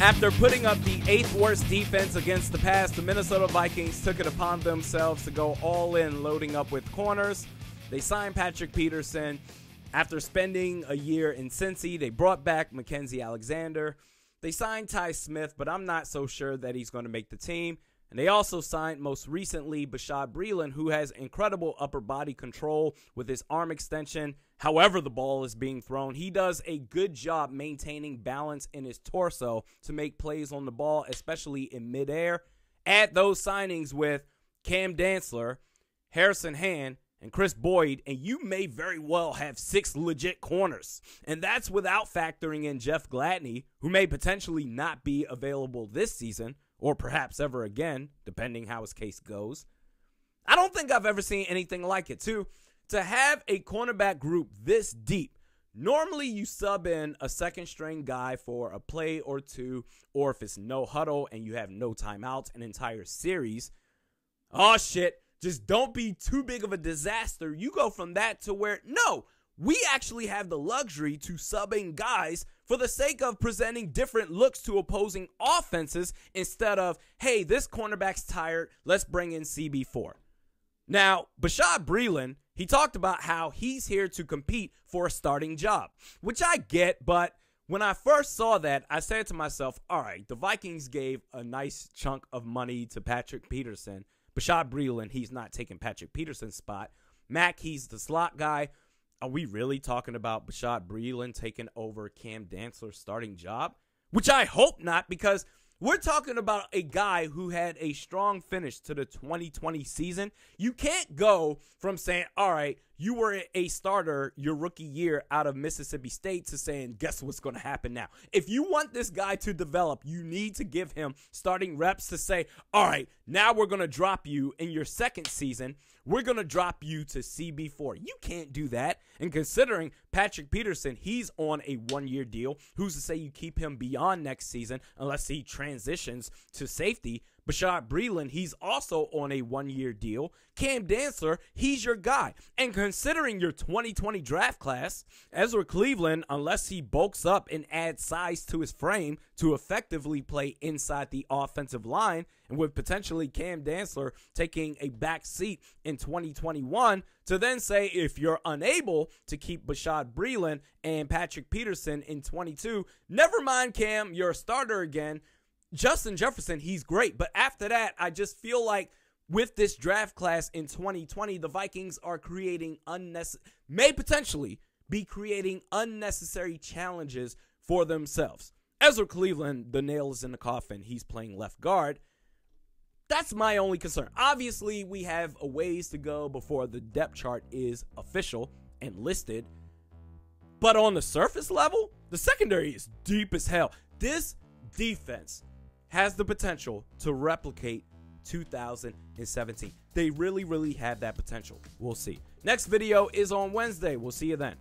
After putting up the eighth worst defense against the pass, the Minnesota Vikings took it upon themselves to go all in, loading up with corners. They signed Patrick Peterson. After spending a year in Cincy, they brought back Mackensie Alexander. They signed Tye Smith, but I'm not so sure that he's going to make the team. And they also signed most recently Bashaud Breeland, who has incredible upper body control with his arm extension. However, the ball is being thrown, he does a good job maintaining balance in his torso to make plays on the ball, especially in midair. Add those signings with Cam Dantzler, Harrison Hand, and Kris Boyd, and you may very well have six legit corners. And that's without factoring in Jeff Gladney, who may potentially not be available this season or perhaps ever again, depending how his case goes. I don't think I've ever seen anything like it, too. To have a cornerback group this deep, normally you sub in a second string guy for a play or two, or if it's no huddle and you have no timeouts, an entire series. Oh shit, just don't be too big of a disaster. You go from that to where, no, we actually have the luxury to sub in guys for the sake of presenting different looks to opposing offenses instead of, hey, this cornerback's tired, let's bring in CB4. Now, Bashaud Breeland, he talked about how he's here to compete for a starting job, which I get, but when I first saw that, I said to myself, all right, the Vikings gave a nice chunk of money to Patrick Peterson. Bashaud Breeland, he's not taking Patrick Peterson's spot. Mack, he's the slot guy. Are we really talking about Bashaud Breeland taking over Cam Dantzler's starting job? Which I hope not, because we're talking about a guy who had a strong finish to the 2020 season. You can't go from saying, all right, you were a starter your rookie year out of Mississippi State to saying, guess what's going to happen now? If you want this guy to develop, you need to give him starting reps to say, all right, now we're going to drop you in your second season. We're going to drop you to CB4. You can't do that. And considering Patrick Peterson, he's on a one year deal. Who's to say you keep him beyond next season unless he transitions to safety? Bashaud Breeland, he's also on a one year deal. Cam Dantzler, he's your guy. And considering your 2020 draft class, Ezra Cleveland, unless he bulks up and adds size to his frame to effectively play inside the offensive line, and with potentially Cam Dantzler taking a back seat in 2021, to then say if you're unable to keep Bashaud Breeland and Patrick Peterson in 22, never mind Cam, you're a starter again. Justin Jefferson, he's great. But after that, I just feel like with this draft class in 2020, the Vikings are creating unnecessary, may potentially be creating unnecessary challenges for themselves. Ezra Cleveland, the nail is in the coffin. He's playing left guard. That's my only concern. Obviously, we have a ways to go before the depth chart is official and listed. But on the surface level, the secondary is deep as hell. This defense has the potential to replicate 2017. They really, really have that potential. We'll see. Next video is on Wednesday. We'll see you then.